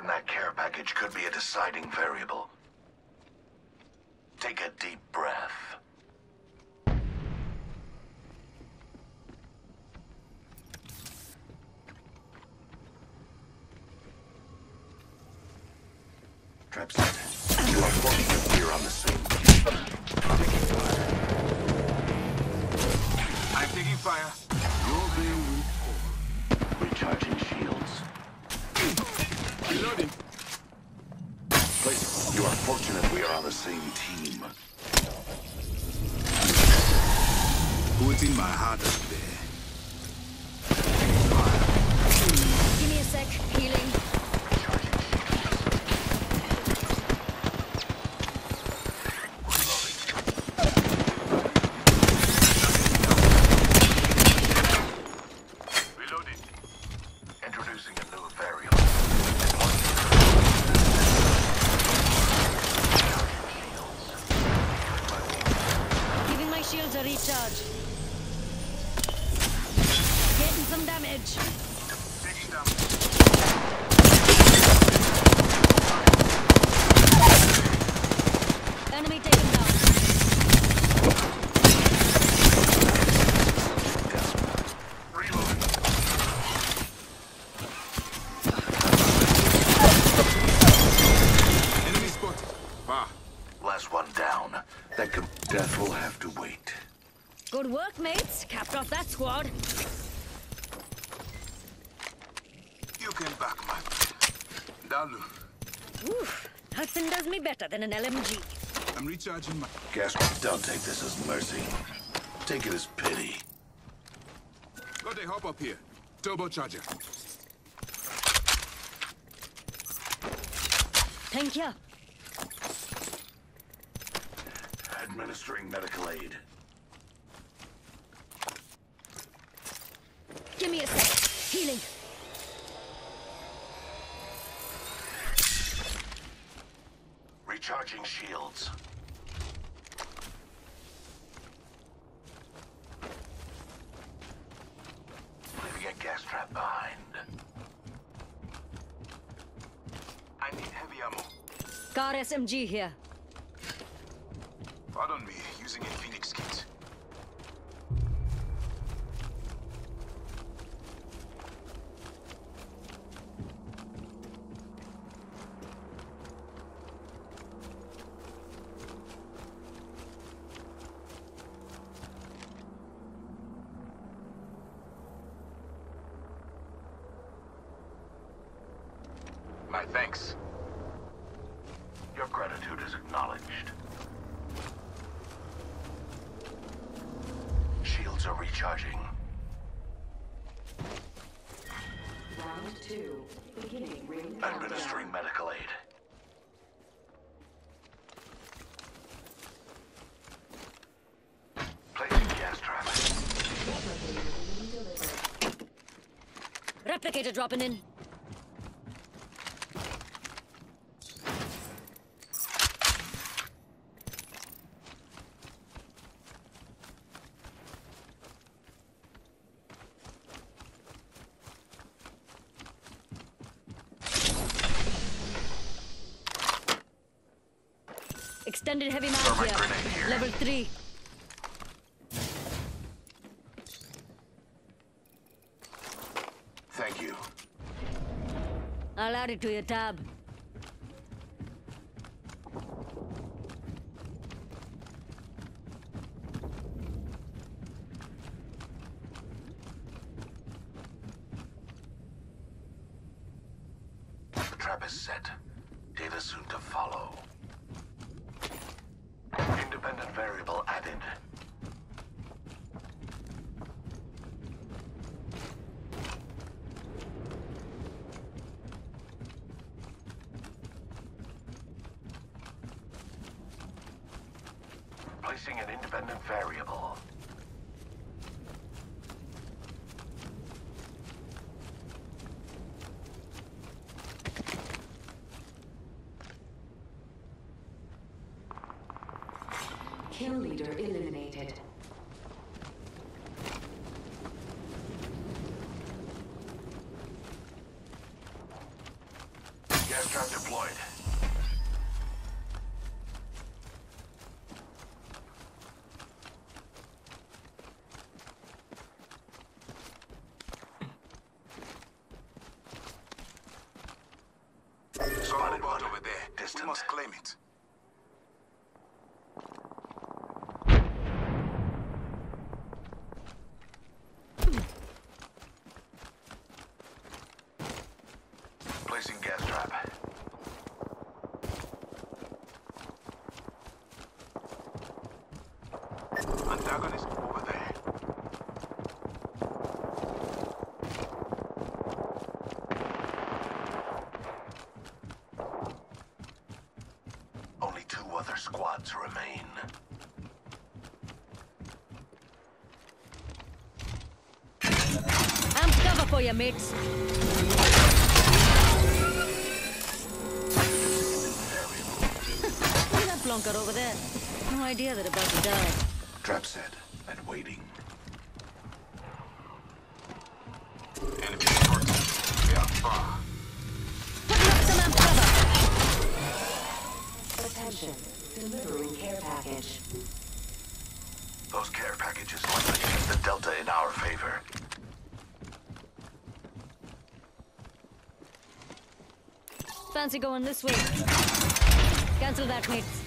in that care package could be a deciding variable. Take a deep breath. You are fortunate we're on the same. Taking fire. Fire. You're being Recharging shields. Reloading. Place. You are fortunate we are on the same team. Putting my heart out there. Give me a sec. Healing. Reloading. Introducing a new variable. Giving my shields a recharge. Getting some damage. Taking down. Enemy taken down. Reloading. Enemy spotted. Ah, Last one down. That com- death will have to wait. Good work, mates. Capped off that squad. you can back my Dalu. Oof. Nothing does me better than an LMG. I'm recharging my. Guess don't take this as mercy. Take it as pity. Got a hop up here. Turbocharger. Thank you. Administering medical aid. Give me a sec. Healing. Recharging shields. Leaving a gas trap behind. I need heavy ammo. Got SMG here. Pardon me, using a Phoenix kit. My thanks. Your gratitude is acknowledged. Shields are recharging. Round two. Beginning ring Administering medical aid. Placing gas trap. Replicator dropping in. Extended heavy mag here. Level 3. Thank you. I'll add it to your tab. Placing an independent variable. Kill leader eliminated. Gas trap deployed. Placing gas trap. Antagonist over there. Only two other squads remain. I'm cover for you, mates. Look at that blunker over there. No idea they're about to die. Trap set and waiting. Enemy short. They are far. Putting up some amp cover. Attention. Delivering care package. Those care packages likely shift the Delta in our favor. Fancy going this way. Cancel that, mates.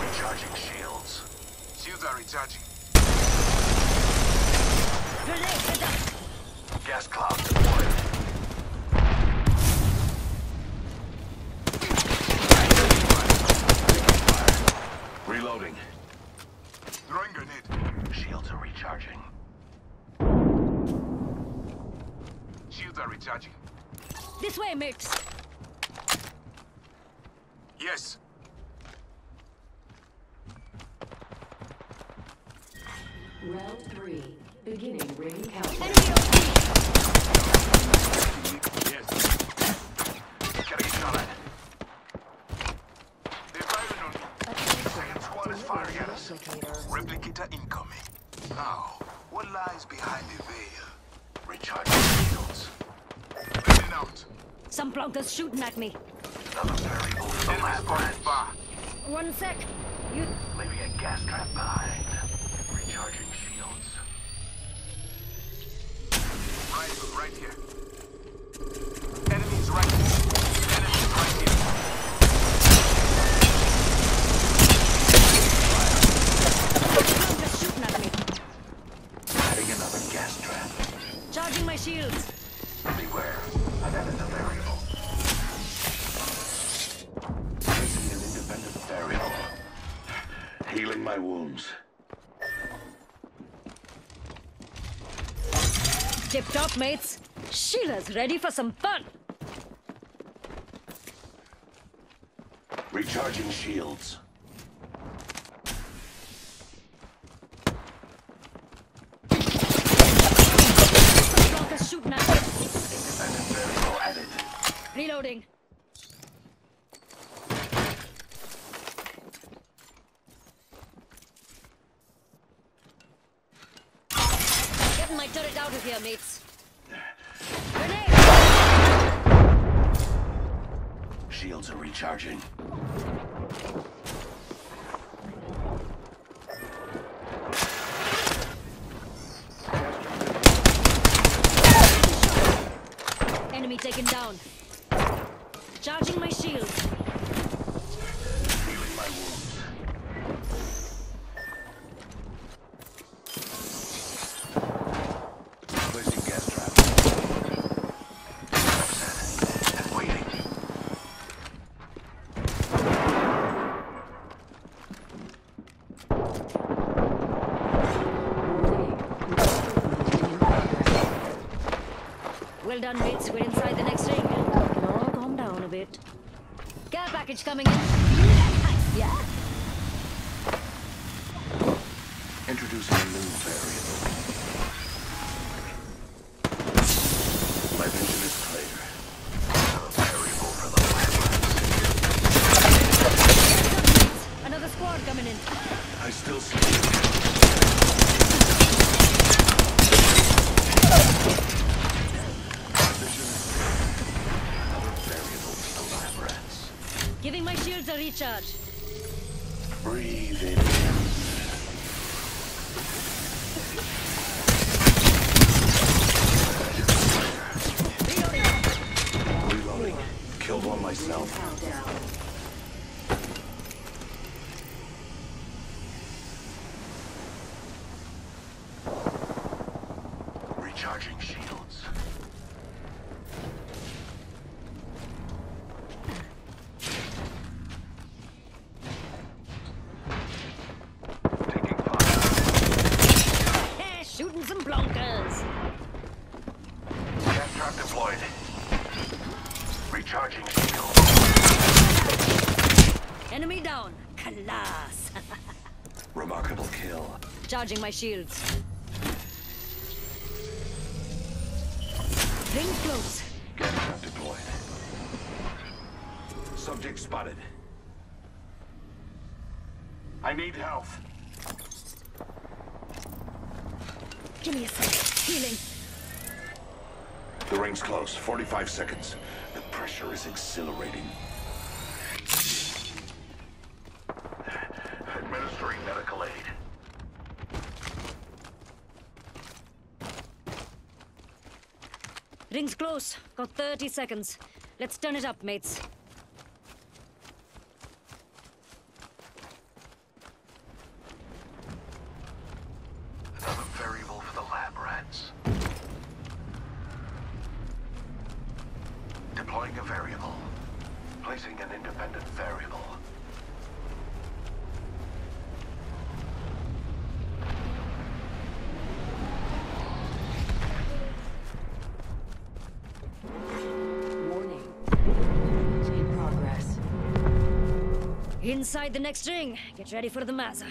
Recharging shields. Shields are recharging. Grenade, set up. Gas cloud deployed. Reloading. Throwing grenade. Shields are recharging. Shields are recharging. This way, mates. Yes. Round three. Beginning. Enemy OP. Yes. Getting shot at. They're firing on me. Second squad is firing at us. Replicator incoming. Now, what lies behind the veil? Recharging shields. Cleaning out. Some plunkers shooting at me. Another variable for the Enemy spotted rats. One sec. You... Leaving a gas trap behind. Recharging shields. Right, here. Tip top, mates. Sheila's ready for some fun. Recharging shields. Some plunkers shooting at me. Independent variable added. Reloading. My turret out of here, mates. Grenade! Shields are recharging. Enemy taken down. Charging my shield. Done, mates. We're inside the next ring. Can oh, all calm down a bit. Care package coming in. Yeah? Introducing a new variable. Giving my shields a recharge. Breathe in. Reloading. Reloading. Killed one myself. Kill. Charging my shields. Ring close. Gas deployed. Subject spotted. I need health. Give me a sec. Healing. The ring's close. 45 seconds. The pressure is exhilarating. Administering medical aid. Ring's close. Got 30 seconds. Let's turn it up, mates. Inside the next ring. Get ready for the Mazza.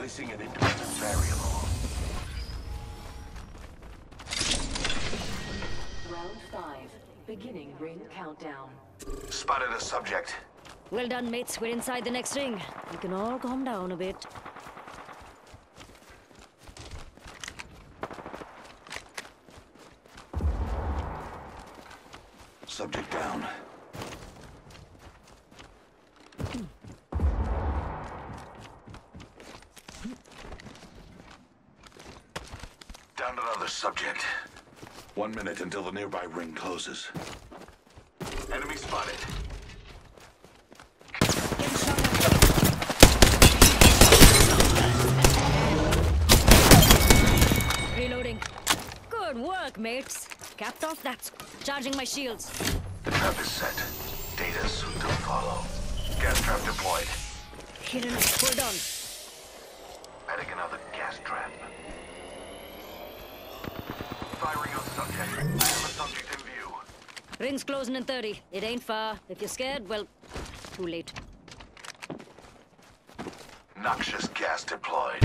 Placing an independent variable. Round five. Beginning ring countdown. Spotted a subject. Well done, mates. We're inside the next ring. You can all calm down a bit. Subject down. Down another subject. One minute until the nearby ring closes. Enemy spotted. Getting shot at. Reloading. Good work, mates. Capped off that. Charging my shields. The trap is set. Data soon to follow. Gas trap deployed. Hidden. Hold on. Ring's closing in 30. It ain't far. If you're scared, well, too late. Noxious gas deployed.